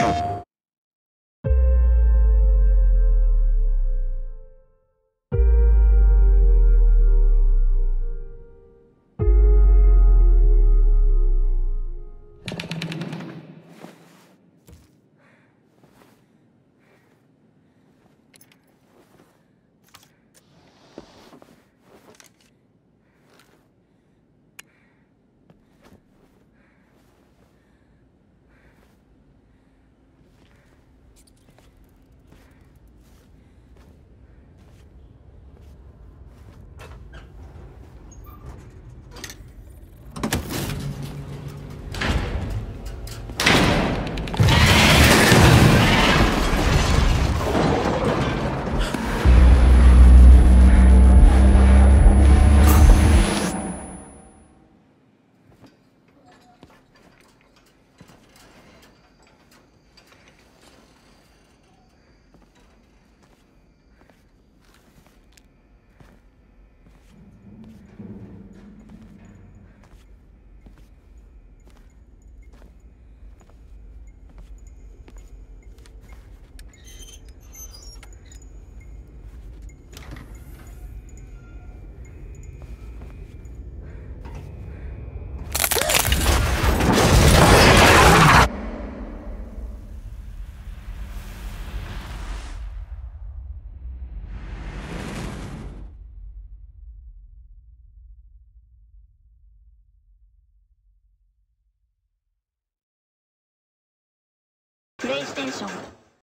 you プレイステーション